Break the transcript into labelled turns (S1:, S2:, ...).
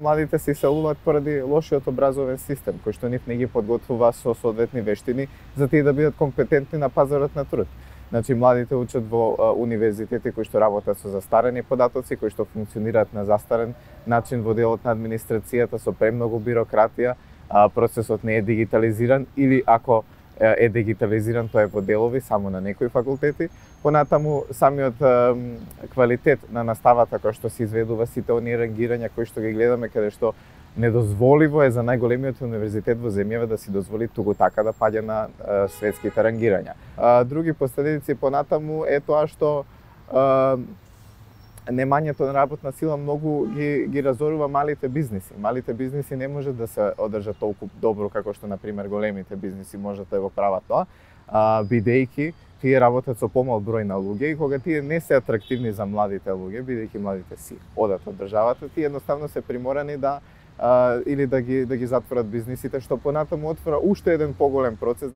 S1: Младите се иселуваат поради лошиот образовен систем, кој што нив не ги подготвува со соодветни вештини за тие да бидат компетентни на пазарот на труд. Значи, младите учат во универзитети кои што работат со застарени податоци, кои што функционираат на застарен начин во делот на администрацијата со премногу бирократија, процесот не е дигитализиран или ако е дигитализиран, тоа е во делови, само на некои факултети. Понатаму, самиот квалитет на наставата која што се изведува сите оние рангирања кои што ги гледаме, каде што недозволиво е за најголемиот универзитет во земјава да си дозволи туку така да паѓа на светските рангирања. Други последици понатаму е тоа што немањето на работна сила многу ги, ги разорува малите бизниси. Малите бизниси не може да се одржат толку добро како што, на пример, големите бизниси можат да го прават тоа, а, бидејќи тие работат со помал број на луѓе и кога тие не се атрактивни за младите луѓе, бидејќи младите си одат од државата, тие едноставно се приморани да а, или да ги да ги затворат бизнисите, што понатаму отвора уште еден поголем процес